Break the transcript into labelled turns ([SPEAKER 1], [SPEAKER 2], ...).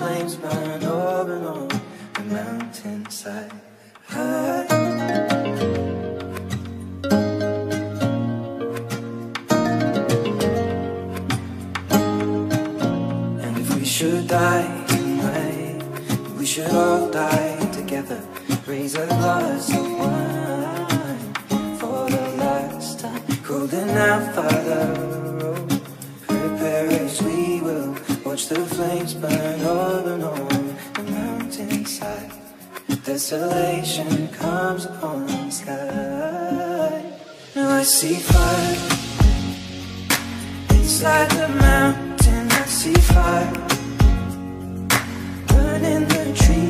[SPEAKER 1] flames burn over on the mountainside. And if we should die tonight, we should all die together. Raise a glass of wine for the last time. Holding out, Father, the flames burn and on the mountainside. Desolation comes upon the sky. Now I see fire. Inside the mountain, I see fire. Burning the trees,